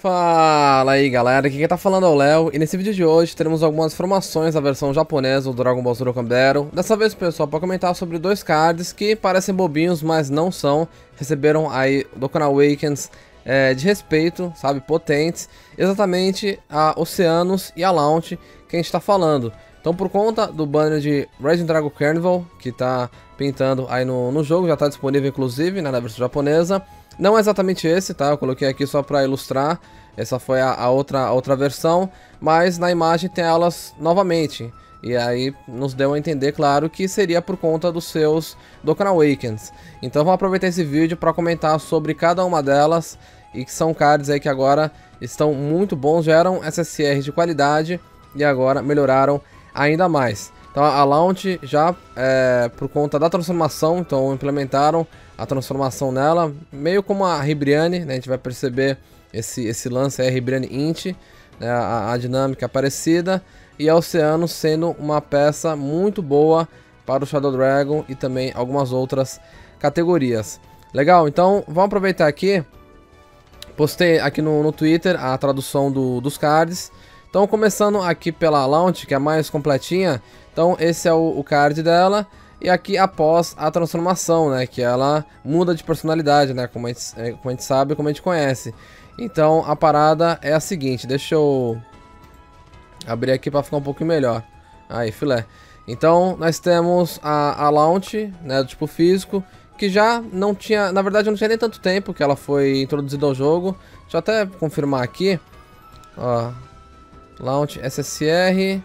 Fala aí galera, aqui quem tá falando é o Léo. E nesse vídeo de hoje teremos algumas informações da versão japonesa do Dragon Ball Dokkan Battle Dessa vez pessoal, para comentar sobre dois cards que parecem bobinhos, mas não são. Receberam aí Dokkan Awakens é, de respeito, sabe, potentes. Exatamente a Oceanos e a Launch que a gente tá falando. Então por conta do banner de Raging Dragon Carnival, que tá pintando aí no, no jogo, já tá disponível inclusive né, na versão japonesa não exatamente esse, tá? Eu coloquei aqui só para ilustrar. Essa foi a, a, outra, a outra versão. Mas na imagem tem elas novamente. E aí nos deu a entender, claro, que seria por conta dos seus Dokkan Awakens. Então vamos aproveitar esse vídeo para comentar sobre cada uma delas. E que são cards aí que agora estão muito bons, já eram SSR de qualidade e agora melhoraram ainda mais. Então a Launch já é, por conta da transformação, então implementaram a transformação nela, meio como a Ribriane, né? A gente vai perceber esse, esse lance aí, a Ribriane Int, né? a, a dinâmica parecida, e a Oceano sendo uma peça muito boa para o Shadow Dragon e também algumas outras categorias. Legal, então vamos aproveitar aqui, postei aqui no, no Twitter a tradução do, dos cards, então começando aqui pela Launch, que é a mais completinha, então esse é o, o card dela, e aqui após a transformação, né, que ela muda de personalidade, né, como a gente, é, como a gente sabe, como a gente conhece. Então a parada é a seguinte, deixa eu abrir aqui para ficar um pouco melhor. Aí, filé. Então nós temos a, a launch, né, do tipo físico, que já não tinha, na verdade não tinha nem tanto tempo que ela foi introduzida ao jogo. Deixa eu até confirmar aqui. Ó, launch SSR,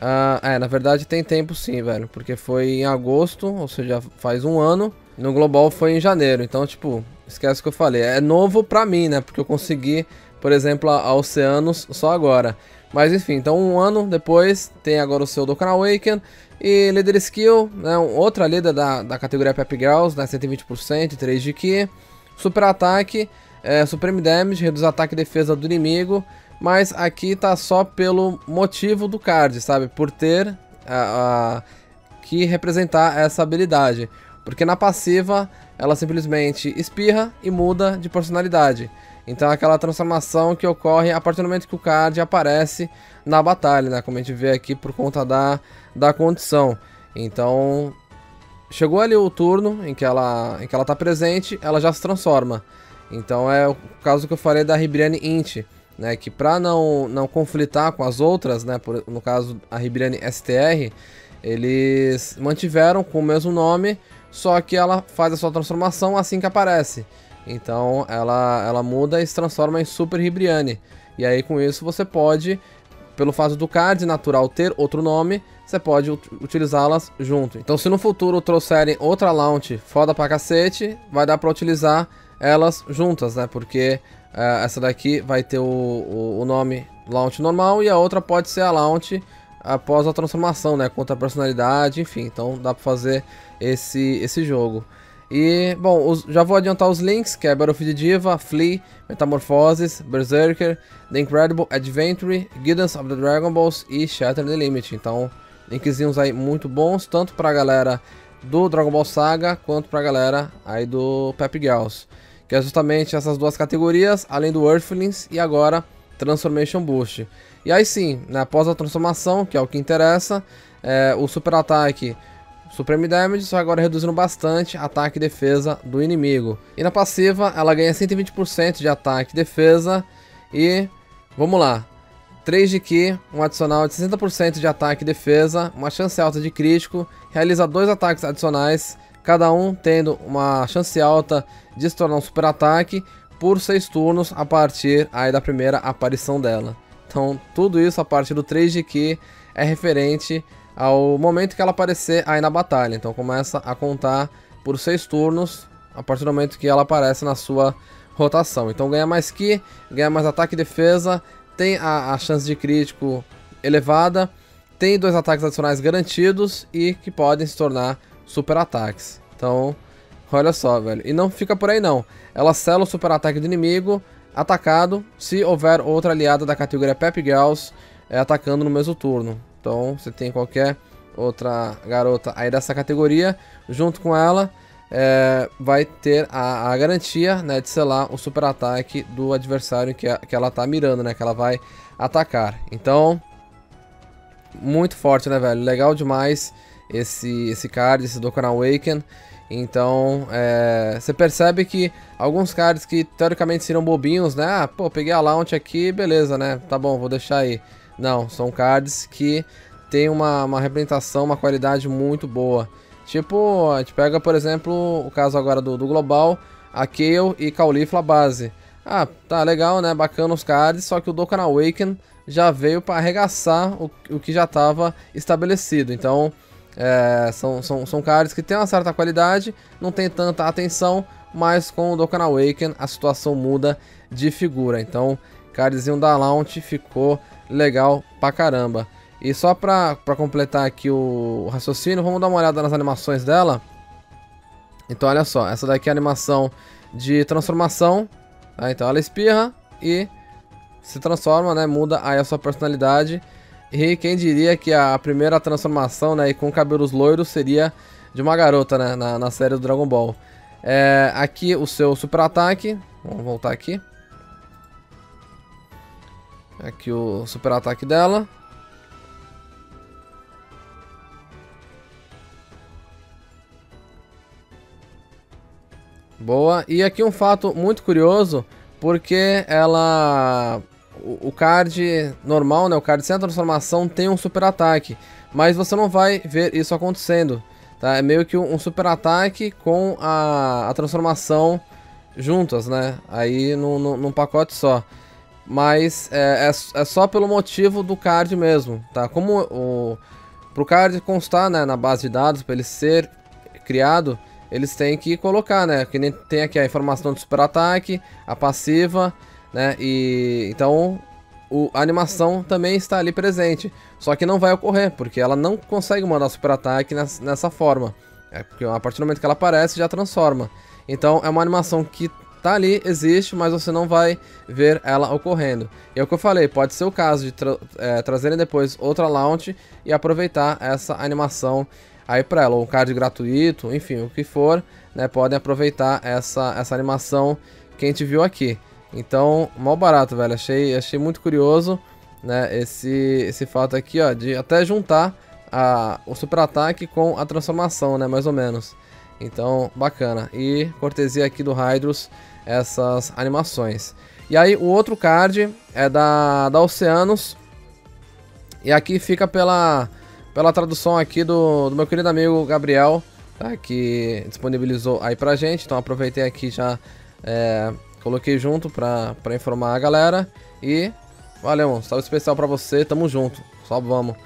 ah, é, na verdade tem tempo sim, velho. Porque foi em agosto, ou seja, faz um ano. No Global foi em janeiro. Então, tipo, esquece o que eu falei. É novo pra mim, né? Porque eu consegui, por exemplo, a, a Oceanos só agora. Mas enfim, então um ano depois tem agora o seu Dokkan Awaken. E Leader Skill, né, outra líder da, da categoria Pep Girls, né, 120%, 3 de Ki. Super Ataque, é, Supreme Damage, reduz ataque e defesa do inimigo mas aqui tá só pelo motivo do card, sabe? Por ter a, que representar essa habilidade. Porque na passiva ela simplesmente espirra e muda de personalidade. Então é aquela transformação que ocorre a partir do momento que o card aparece na batalha, né? Como a gente vê aqui por conta da, da condição. Então, chegou ali o turno em que ela em que ela tá presente, ela já se transforma. Então é o caso que eu falei da Ribriane Int né, que para não, não conflitar com as outras, né, por, no caso a Ribriane STR, eles mantiveram com o mesmo nome, só que ela faz a sua transformação assim que aparece. Então ela, ela muda e se transforma em Super Ribriane. E aí com isso você pode, pelo fato do card natural ter outro nome, você pode utilizá-las junto. Então se no futuro trouxerem outra launch foda pra cacete, vai dar pra utilizar elas juntas, né? Porque uh, essa daqui vai ter o, o, o, nome launch normal e a outra pode ser a launch após a transformação, né? Contra a personalidade, enfim. Então dá pra fazer esse, esse jogo. E, bom, os, já vou adiantar os links, que é Battlefield Diva, Flea, Metamorphosis, Berserker, The Incredible Adventure, Guidance of the Dragon Balls e Shatter the Limit. Então, linkzinhos aí muito bons, tanto pra galera do Dragon Ball Saga, quanto pra galera aí do Pep Girls que é justamente essas duas categorias, além do Earthlings e agora Transformation Boost. E aí sim, né, após a transformação, que é o que interessa, é, o Super Ataque Supreme Damage só agora reduzindo bastante ataque e defesa do inimigo. E na passiva ela ganha 120% de ataque e defesa e vamos lá. 3 de Ki, um adicional de 60% de ataque e defesa, uma chance alta de crítico, realiza dois ataques adicionais cada um tendo uma chance alta de se tornar um super ataque por 6 turnos a partir aí da primeira aparição dela. Então tudo isso a partir do 3 de que é referente ao momento que ela aparecer aí na batalha. Então começa a contar por 6 turnos a partir do momento que ela aparece na sua rotação. Então ganha mais Ki, ganha mais ataque e defesa, tem a, a chance de crítico elevada, tem dois ataques adicionais garantidos e que podem se tornar super ataques. Então, olha só, velho. E não fica por aí não. Ela sela o super ataque do inimigo atacado se houver outra aliada da categoria Pep Girls é, atacando no mesmo turno. Então, você tem qualquer outra garota aí dessa categoria junto com ela, é, vai ter a, a, garantia né, de selar o super ataque do adversário que, a, que ela tá mirando, né? Que ela vai atacar. Então, muito forte, né, velho? Legal demais esse, esse card, esse Dokkan Awaken. Então, é, você percebe que alguns cards que teoricamente seriam bobinhos, né? Ah, pô, peguei a launch aqui, beleza, né? Tá bom, vou deixar aí. Não, são cards que tem uma, uma representação, uma qualidade muito boa. Tipo, a gente pega, por exemplo, o caso agora do, do Global, a Kale e Caulifla base. Ah, tá legal, né? Bacana os cards, só que o Dokkan Awaken já veio para arregaçar o, o que já estava estabelecido. Então, é, são, são, são cards que tem uma certa qualidade, não tem tanta atenção, mas com o Dokkan Awaken a situação muda de figura. Então, cardzinho da Launch ficou legal pra caramba. E só pra, pra completar aqui o raciocínio, vamos dar uma olhada nas animações dela. Então olha só, essa daqui é a animação de transformação. Tá? Então ela espirra e se transforma, né? Muda aí a sua personalidade. E quem diria que a primeira transformação, né, e com cabelos loiros seria de uma garota, né, na, na série do Dragon Ball. É, aqui o seu super ataque, vamos voltar aqui. Aqui o super ataque dela. Boa. E aqui um fato muito curioso, porque ela... O, card normal, né, o card sem a transformação tem um super ataque, mas você não vai ver isso acontecendo, tá? É meio que um, super ataque com a, a transformação juntas, né? Aí no, no, num pacote só. Mas é, é, é, só pelo motivo do card mesmo, tá? Como o... Pro card constar né, na base de dados, para ele ser criado, eles têm que colocar, né? Que nem tem aqui a informação do super ataque, a passiva, né? E então o, a animação também está ali presente. Só que não vai ocorrer, porque ela não consegue mandar super ataque nessa, nessa forma. É porque a partir do momento que ela aparece, já transforma. Então é uma animação que tá ali, existe, mas você não vai ver ela ocorrendo. E é o que eu falei, pode ser o caso de tra é, trazerem depois outra launch e aproveitar essa animação aí para ela, ou um card gratuito, enfim, o que for, né, podem aproveitar essa, essa animação que a gente viu aqui. Então, mal barato, velho, achei, achei muito curioso, né, esse, esse fato aqui, ó, de até juntar a, o super ataque com a transformação, né, mais ou menos. Então, bacana. E cortesia aqui do Hydros, essas animações. E aí, o outro card é da, da Oceanos. E aqui fica pela pela tradução aqui do, do meu querido amigo Gabriel, tá, que disponibilizou aí pra gente. Então aproveitei aqui já, é, coloquei junto pra, pra informar a galera. E valeu, um salve especial pra você, tamo junto, só vamos.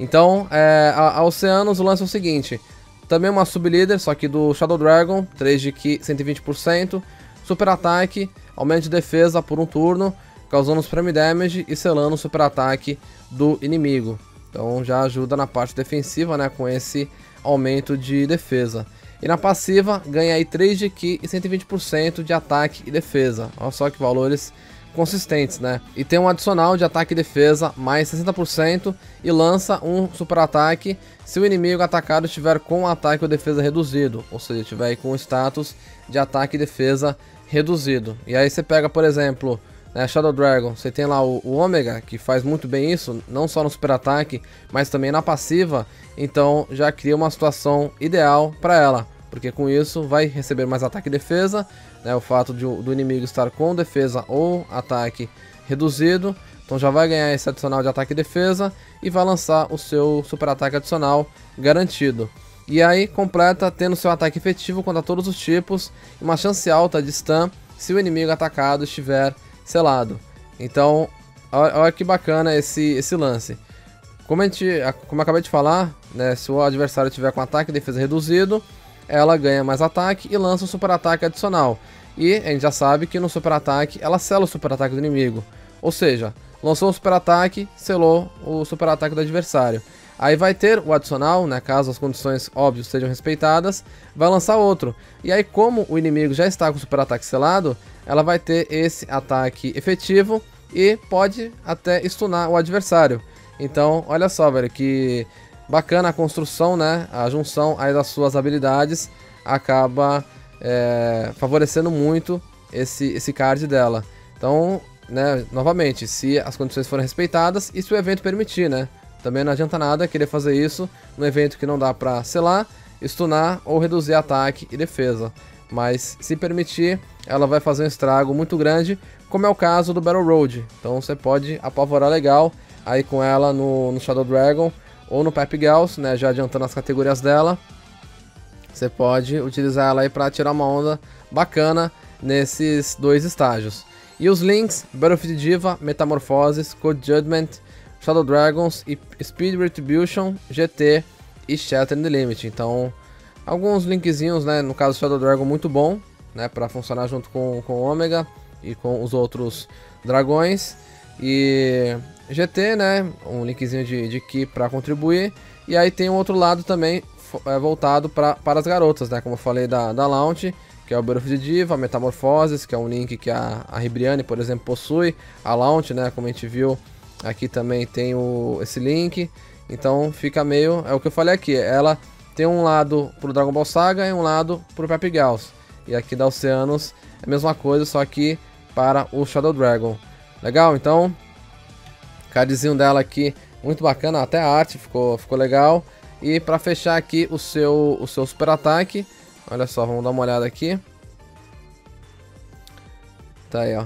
Então, é, a, a Oceanos lança o seguinte, também uma sublíder, só que do Shadow Dragon, 3 de Ki 120%, super ataque, aumento de defesa por um turno, causando Prime Damage e selando o super ataque do inimigo. Então já ajuda na parte defensiva, né, com esse aumento de defesa. E na passiva ganha aí 3 de Ki e 120% de ataque e defesa. Olha só que valores consistentes, né? E tem um adicional de ataque e defesa mais 60% e lança um super ataque se o inimigo atacado estiver com ataque ou defesa reduzido, ou seja, estiver com status de ataque e defesa reduzido. E aí você pega, por exemplo, né, Shadow Dragon, você tem lá o, o Omega, que faz muito bem isso, não só no super ataque, mas também na passiva, então já cria uma situação ideal para ela, porque com isso vai receber mais ataque e defesa, né, o fato de, do inimigo estar com defesa ou ataque reduzido, então já vai ganhar esse adicional de ataque e defesa e vai lançar o seu super ataque adicional garantido. E aí completa tendo seu ataque efetivo contra todos os tipos e uma chance alta de stun se o inimigo atacado estiver selado. Então, olha que bacana esse, esse lance. Como, a gente, como eu acabei de falar, né, se o adversário tiver com ataque e defesa reduzido, ela ganha mais ataque e lança um super ataque adicional. E a gente já sabe que no super ataque ela sela o super ataque do inimigo. Ou seja, lançou o super ataque, selou o super ataque do adversário. Aí vai ter o adicional, né, caso as condições óbvias sejam respeitadas, vai lançar outro. E aí como o inimigo já está com o super ataque selado, ela vai ter esse ataque efetivo e pode até stunar o adversário. Então, olha só, velho, que bacana a construção, né? A junção aí das suas habilidades acaba é, favorecendo muito esse, esse card dela. Então, né, novamente, se as condições forem respeitadas e se o evento permitir, né? Também não adianta nada querer fazer isso no evento que não dá pra selar, stunar ou reduzir ataque e defesa. Mas se permitir, ela vai fazer um estrago muito grande, como é o caso do Battle Road. Então você pode apavorar legal aí com ela no, no Shadow Dragon ou no Pep Gauss, né, já adiantando as categorias dela. Você pode utilizar ela aí para tirar uma onda bacana nesses dois estágios. E os links, Battlefield Diva, Metamorphoses, Code Judgment, Shadow Dragons e Speed Retribution, GT e Shatter the Limit. Então, alguns linkzinhos, né, no caso Shadow Dragon muito bom, né, para funcionar junto com, com Omega e com os outros dragões. E GT, né, um linkzinho de, de Ki para contribuir. E aí tem um outro lado também é, voltado pra, para as garotas, né, como eu falei da, da Launch, que é o Battlefield Diva, Metamorphoses, que é um link que a, a Ribriane, por exemplo, possui. A Launch, né, como a gente viu, Aqui também tem o, esse link. Então fica meio. É o que eu falei aqui. Ela tem um lado pro Dragon Ball Saga e um lado pro Pepe Gauss. E aqui da Oceanos é a mesma coisa, só que para o Shadow Dragon. Legal? Então, cardzinho dela aqui, muito bacana, até a arte ficou, ficou legal. E para fechar aqui o seu, o seu super ataque, olha só, vamos dar uma olhada aqui. Tá aí, ó.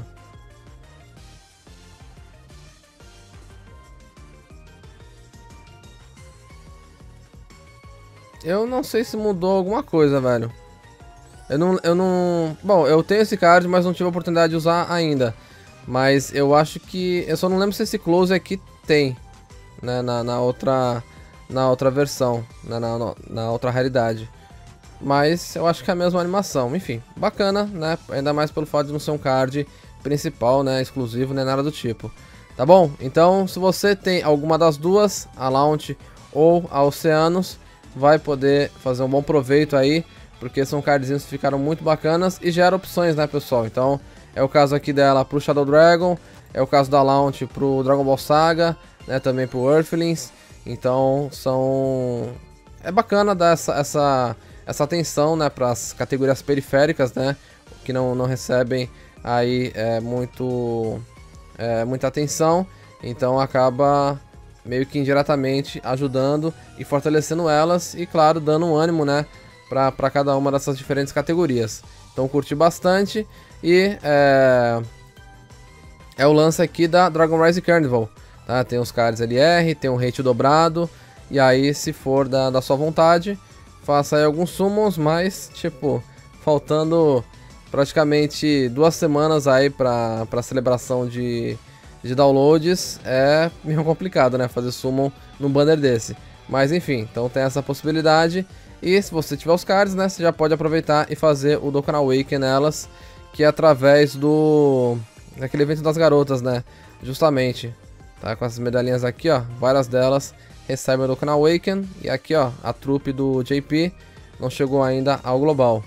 Eu não sei se mudou alguma coisa, velho. Eu não, eu não... Bom, eu tenho esse card, mas não tive a oportunidade de usar ainda. Mas eu acho que... Eu só não lembro se esse close aqui tem, né, na, na outra... Na outra versão, né, na, na, na outra realidade. Mas eu acho que é a mesma animação. Enfim, bacana, né? Ainda mais pelo fato de não ser um card principal, né? Exclusivo, nem nada do tipo. Tá bom? Então, se você tem alguma das duas, a Launch ou a Oceanos, vai poder fazer um bom proveito aí, porque são cardzinhos que ficaram muito bacanas e gera opções, né, pessoal? Então, é o caso aqui dela pro Shadow Dragon, é o caso da Launch pro Dragon Ball Saga, né, também pro Earthlings. Então, são... É bacana dar essa, essa, essa atenção, né, para as categorias periféricas, né, que não, não recebem aí é, muito, é, muita atenção. Então, acaba meio que indiretamente ajudando e fortalecendo elas e, claro, dando um ânimo, né, para cada uma dessas diferentes categorias. Então curti bastante e é, é o lance aqui da Dragon Rise Carnival, tá? Tem os cards LR, tem um rate dobrado e aí se for da, da sua vontade, faça aí alguns summons, mas tipo, faltando praticamente duas semanas aí para a celebração de de downloads é meio complicado, né? Fazer summon num banner desse. Mas enfim, então tem essa possibilidade. E se você tiver os cards, né? Você já pode aproveitar e fazer o Dokkan Awaken nelas. Que é através do... Daquele evento das garotas, né? Justamente. Tá? Com essas medalhinhas aqui, ó. Várias delas recebem o Dokkan Awaken. E aqui, ó. A trupe do JP não chegou ainda ao global.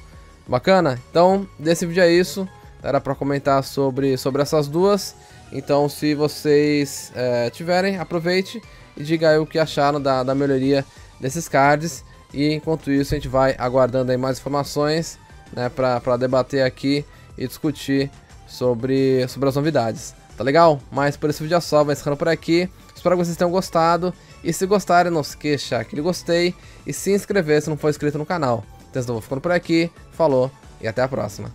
Bacana? Então, desse vídeo é isso. Era para comentar sobre, sobre essas duas. Então, se vocês é, tiverem, aproveite e diga aí o que acharam da, da melhoria desses cards. E enquanto isso, a gente vai aguardando aí mais informações né, para debater aqui e discutir sobre, sobre as novidades. Tá legal? Mas por esse vídeo é só, vai ficando por aqui. Espero que vocês tenham gostado. E se gostarem, não se esqueça aquele gostei e se inscrever se não for inscrito no canal. Então, eu vou ficando por aqui. Falou e até a próxima.